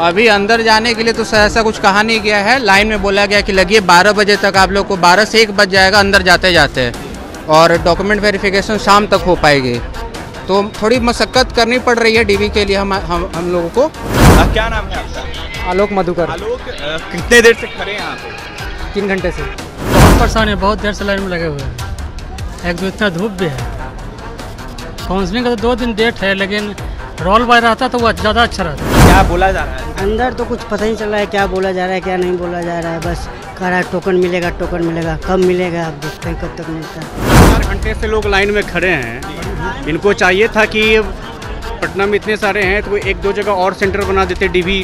अभी अंदर जाने के लिए तो ऐसा कुछ कहा नहीं गया है। लाइन में बोला गया कि लगिए 12 बजे तक आप लोग को 12 से एक बज जाएगा अंदर जाते जाते। और डॉक्यूमेंट वेरिफिकेशन शाम तक हो पाएगी। तो थोड़ी मशक्क़त करनी पड़ रही है डीवी के लिए हम हम हम लोगों को। आ, क्या नाम है आपका? आलोक मधुकर। आलोक आ, कितने देर से खड़े हैं यहाँ पे? तीन घंटे से। बहुत परेशान है बहुत देर से लाइन में लगे हुए हैं। एक तो इतना धूप भी है। काउंसलिंग का तो दो दिन डेट है लेकिन रोल बाय रहता तो वो ज़्यादा अच्छा रहता। क्या बोला जा रहा है? अंदर तो कुछ पता नहीं चल रहा है क्या बोला जा रहा है, क्या नहीं बोला जा रहा है। बस कह रहा है, टोकन मिलेगा टोकन मिलेगा, कब मिलेगा आप देखते हैं कब तक मिलता है। चार घंटे से लोग लाइन में खड़े हैं। इनको चाहिए था कि पटना में इतने सारे हैं तो एक दो जगह और सेंटर बना देते डीवी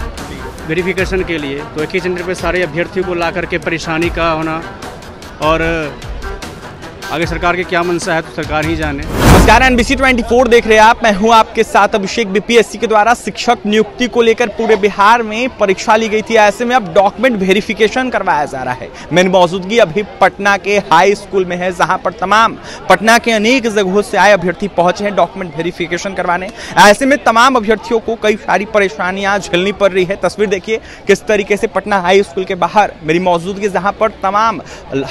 वेरिफिकेशन के लिए। तो एक ही सेंटर पे सारे अभ्यर्थियों को ला करके परेशानी का होना। और आगे सरकार की क्या मंशा है तो सरकार ही जाने। नमस्कार एनबीसी 24 देख रहे हैं आप। मैं हूँ आपके साथ अभिषेक बीपीएससी के द्वारा शिक्षक नियुक्ति को लेकर पूरे बिहार में परीक्षा ली गई थी। ऐसे में अब डॉक्यूमेंट वेरिफिकेशन करवाया जा रहा है। मेरी मौजूदगी अभी पटना के हाई स्कूल में है, जहाँ पर तमाम पटना के अनेक जगहों से आए अभ्यर्थी पहुँचे हैं डॉक्यूमेंट वेरिफिकेशन करवाने। ऐसे में तमाम अभ्यर्थियों को कई सारी परेशानियाँ झेलनी पड़ रही है। तस्वीर देखिए किस तरीके से पटना हाई स्कूल के बाहर, मेरी मौजूदगी जहाँ पर तमाम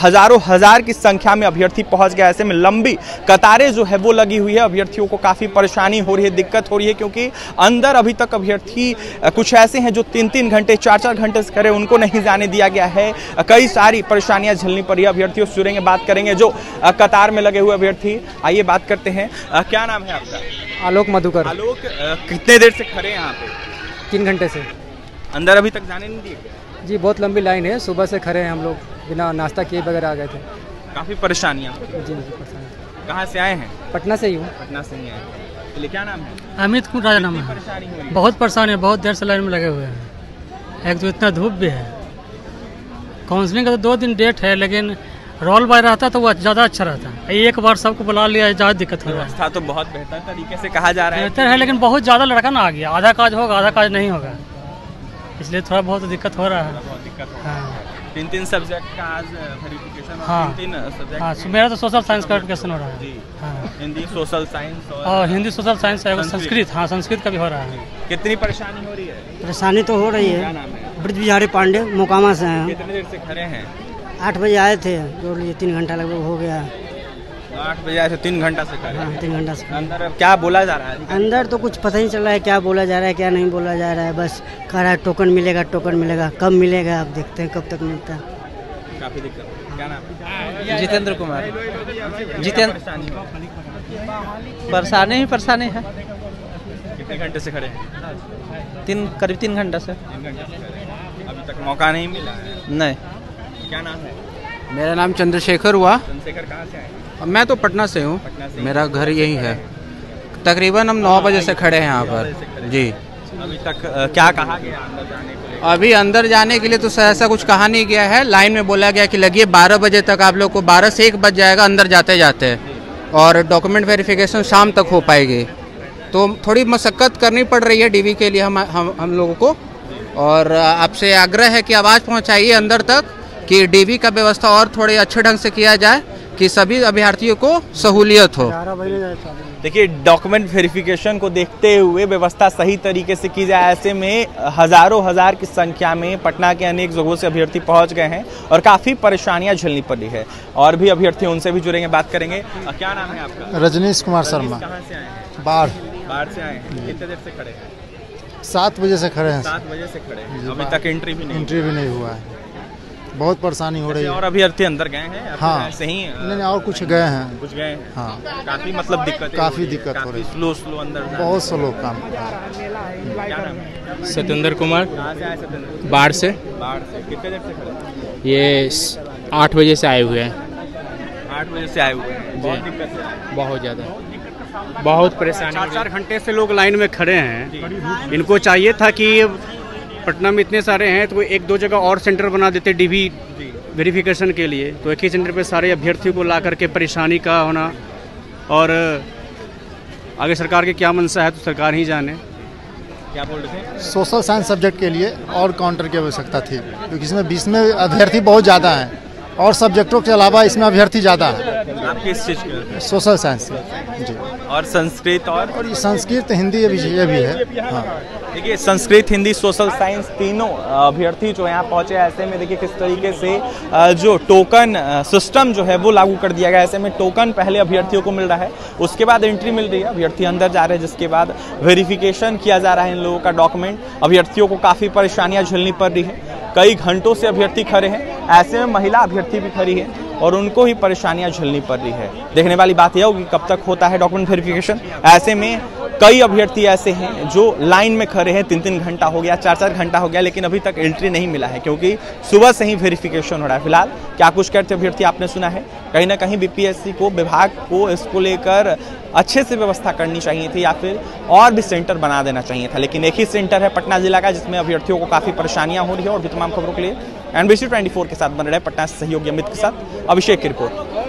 हज़ारों हज़ार की संख्या में अभ्यर्थी पहुँच गया ऐसे में लंबी कतारें जो है वो लगी हुई है। अभ्यर्थियों को काफ़ी परेशानी हो रही है दिक्कत हो रही है क्योंकि अंदर अभी तक अभ्यर्थी कुछ ऐसे हैं जो तीन तीन घंटे चार चार घंटे से करे उनको नहीं जाने दिया गया है। कई सारी परेशानियाँ झेलनी पड़ी है। अभ्यर्थियों से जुड़ेंगे बात करेंगे जो कतार में लगे हुए अभ्यर्थी। आइए बात करते हैं। क्या नाम है आपका? आलोक मधुकर। आलोक कितने देर से खड़े हैं यहाँ पे? तीन घंटे से। अंदर अभी तक जाने नहीं दिए? जी बहुत लंबी लाइन है। सुबह से खड़े हैं हम लोग बिना नाश्ता किए बगैर आ गए थे। काफ़ी परेशानियाँ। जी जी परेशान कहाँ से आए हैं? पटना से ही हूँ। पटना से ही आए हैं। चलिए क्या नाम है? अमित कुमार राजा नाम है। परेशानी हो रही बहुत परेशान है बहुत देर से लाइन में लगे हुए हैं। एक तो इतना धूप भी है। काउंसलिंग का तो दो दिन डेट है लेकिन रोल बाय रहता तो वो ज़्यादा अच्छा रहता। है एक बार सबको बुला लिया ज़्यादा दिक्कत हो रहा है। तो बहुत बेहतर तरीके से कहा जा रहा है। बेहतर है लेकिन बहुत ज़्यादा लड़का ना आ गया। आधा काज होगा आधा काज नहीं होगा। इसलिए थोड़ा बहुत दिक्कत हो रहा है। बहुत दिक्कत हो रही हाँ। है। तीन तीन सब्जेक्ट का आज वेरिफिकेशन और हाँ। तीन तीन सब्जेक्ट हाँ सो मेरा तो सोशल साइंस का वेरिफिकेशन हो रहा है। जी। है। हिंदी सोशल साइंस और और हिंदी सोशल साइंस है संस्कृत। संस्कृत हाँ संस्कृत का भी हो रहा है। कितनी परेशानी हो रही है? परेशानी तो हो रही है। नाम ब्रज बिहारी पांडे मोकामा से हैं। कितने देर से खड़े हैं? आठ बजे आए थे जोड़ लिए तीन घंटा लगभग हो गया। आठ बजे आए थे तीन घंटा से खड़े हाँ तीन घंटा से अंदर क्या बोला जा रहा है? अंदर तो कुछ पता नहीं चल रहा है क्या बोला जा रहा है क्या नहीं बोला जा रहा है बस कह रहा है टोकन मिलेगा टोकन मिलेगा कब मिलेगा आप देखते हैं कब तक मिलता है। काफ़ी दिक्कत हो। रही है। क्या नाम? जितेंद्र कुमार। जितेंद्र परेशानी हो है। परेशानी ही। कितने घंटे से खड़े हैं? तीन करीब तीन घंटा से। अभी तक मौका नहीं मिला है? नहीं। क्या नाम है? मेरा नाम चंद्रशेखर हुआ। चंद्रशेखर कहाँ से आए? हैं? मैं तो पटना से हूँ। मेरा घर यही है। तकरीबन हम नौ बजे से खड़े हैं यहाँ पर। जी। अभी तक क्या कहा गया अंदर जाने को लेकर? अभी अंदर जाने के लिए तो ऐसा कुछ कहा नहीं गया है। लाइन में बोला गया कि लगिए 12 बजे तक आप लोग को 12 से एक बज जाएगा अंदर जाते जाते। और डॉक्यूमेंट वेरिफिकेशन शाम तक हो पाएगी। तो थोड़ी मशक्क़त करनी पड़ रही है डीवी के लिए हम हम हम लोगों को। और आपसे आग्रह है कि आवाज़ पहुंचाइए अंदर तक कि डीवी का व्यवस्था और थोड़े अच्छे ढंग से किया जाए। कि सभी अभ्यर्थियों को सहूलियत हो। देखिए डॉक्यूमेंट वेरिफिकेशन को देखते हुए व्यवस्था सही तरीके से की जाए ऐसे में हज़ारों हज़ार की संख्या में पटना के अनेक जगहों से अभ्यर्थी पहुँच गए हैं और काफ़ी परेशानियाँ झेलनी पड़ी है। और भी अभ्यर्थी उनसे भी जुड़ेंगे बात करेंगे। क्या नाम है आपका? रजनीश कुमार शर्मा। कहाँ से आए हैं? बाढ़। बाहर से आए हैं। कितने देर से खड़े हैं? सात बजे से खड़े हैं। सात बजे से खड़े हैं। अभी तक एंट्री भी नहीं एंट्री भी नहीं हुआ है। बहुत परेशानी हो रही है। और अभ्यर्थी अंदर गए हैं? हाँ। ऐसे ही? नहीं नहीं और कुछ गए हैं। कुछ गए हैं? हाँ। काफ़ी मतलब दिक्कत काफ़ी दिक्कत हो रही है। स्लो स्लो अंदर बहुत से लोग काम है? सत्येंद्र कुमार। कहाँ से आए सत्येंद्र बाढ़ से। बाढ़ से। कितने देर से ये आठ बजे से आए हुए हैं। आठ बजे से आए हुए हैं। बहुत बहुत ज़्यादा। बहुत परेशानी चार चार घंटे से लोग लाइन में खड़े हैं। इनको चाहिए था कि पटना में इतने सारे हैं तो एक दो जगह और सेंटर बना देते डीवी वेरिफिकेशन के लिए। तो एक ही सेंटर पे सारे अभ्यर्थियों को ला करके परेशानी का होना। और आगे सरकार की क्या मनसा है तो सरकार ही जाने। क्या बोल रहे थे? सोशल साइंस सब्जेक्ट के लिए और काउंटर की आवश्यकता थी क्योंकि इसमें बीस में अभ्यर्थी बहुत ज़्यादा हैं। और सब्जेक्टों के अलावा इसमें अभ्यर्थी ज़्यादा है। आप किस चीज़ के सोशल साइंस जी। और संस्कृत और? और संस्कृत हिंदी ये भी ये भी है। हाँ। देखिए संस्कृत हिंदी सोशल साइंस तीनों अभ्यर्थी जो यहाँ पहुँचे ऐसे में देखिए किस तरीके से जो टोकन सिस्टम जो है वो लागू कर दिया गया ऐसे में टोकन पहले अभ्यर्थियों को मिल रहा है उसके बाद एंट्री मिल रही है। अभ्यर्थी अंदर जा रहे हैं जिसके बाद वेरिफिकेशन किया जा रहा है इन लोगों का डॉक्यूमेंट अभ्यर्थियों को काफ़ी परेशानियाँ झेलनी पड़ रही है। कई घंटों से अभ्यर्थी खड़े हैं। ऐसे में महिला अभ्यर्थी भी खड़ी है और उनको ही परेशानियाँ झेलनी पड़ रही है। देखने वाली बात यह होगी कब तक होता है डॉक्यूमेंट वेरिफिकेशन ऐसे में कई अभ्यर्थी ऐसे हैं जो लाइन में खड़े हैं तीन तीन घंटा हो गया चार चार घंटा हो गया, लेकिन अभी तक एंट्री नहीं मिला है, क्योंकि सुबह से ही वेरिफिकेशन हो रहा है। फ़िलहाल, क्या कुछ कहते अभ्यर्थी? आपने सुना है, कहीं ना कहीं बीपीएससी को, विभाग को इसको लेकर अच्छे से व्यवस्था करनी चाहिए थी या फिर और भी सेंटर बना देना चाहिए था, लेकिन एक ही सेंटर है पटना जिला का, जिसमें अभ्यर्थियों को काफ़ी परेशानियाँ हो रही है और भी तमाम खबरों के लिए एनबीसी 24 के साथ बन रहे, पटना से सहयोगी अमित के साथ अभिषेक की रिपोर्ट।